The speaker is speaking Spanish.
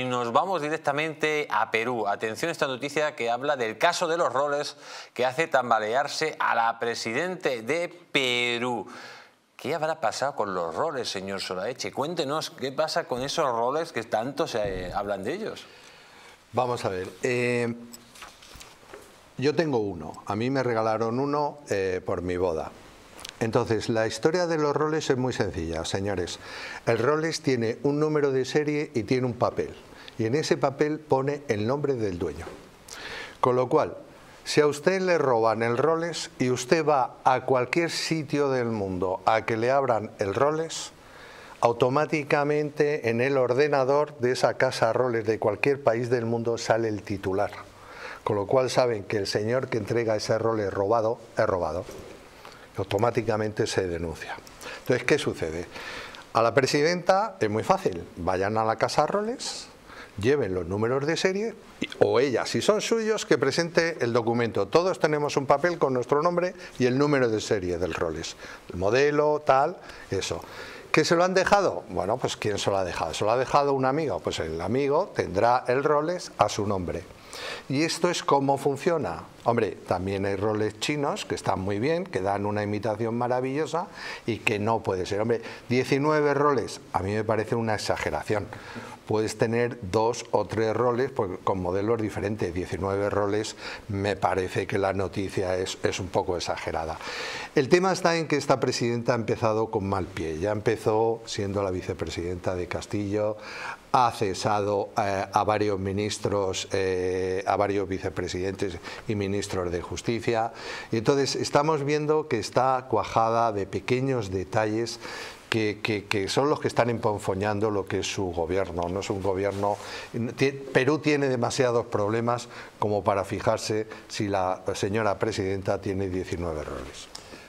Nos vamos directamente a Perú. Atención a esta noticia que habla del caso de los roles que hace tambalearse a la presidente de Perú. ¿Qué habrá pasado con los roles, señor Solaeche? Cuéntenos qué pasa con esos roles que tanto se hablan de ellos. Vamos a ver. Eh, yo tengo uno. A mí me regalaron uno eh, por mi boda. Entonces, la historia de los roles es muy sencilla, señores. El roles tiene un número de serie y tiene un papel. Y en ese papel pone el nombre del dueño. Con lo cual, si a usted le roban el roles y usted va a cualquier sitio del mundo a que le abran el roles, automáticamente en el ordenador de esa casa roles de cualquier país del mundo sale el titular. Con lo cual saben que el señor que entrega ese roles robado es robado automáticamente se denuncia. Entonces, ¿qué sucede? A la presidenta es muy fácil, vayan a la casa Roles, lleven los números de serie o ella, si son suyos, que presente el documento. Todos tenemos un papel con nuestro nombre y el número de serie del Roles, el modelo, tal, eso. ¿Qué se lo han dejado? Bueno, pues ¿quién se lo ha dejado? ¿Se lo ha dejado un amigo? Pues el amigo tendrá el Roles a su nombre. ¿Y esto es cómo funciona? Hombre, también hay roles chinos que están muy bien, que dan una imitación maravillosa y que no puede ser. Hombre, 19 roles, a mí me parece una exageración. Puedes tener dos o tres roles con modelos diferentes. 19 roles, me parece que la noticia es, es un poco exagerada. El tema está en que esta presidenta ha empezado con mal pie. Ya empezó siendo la vicepresidenta de Castillo, ha cesado eh, a varios ministros, eh, a varios vicepresidentes y ministros de Justicia. Y entonces estamos viendo que está cuajada de pequeños detalles que, son los que están emponfoñando lo que es su gobierno. No es un gobierno. Perú tiene demasiados problemas como para fijarse si la señora presidenta tiene 19 roles.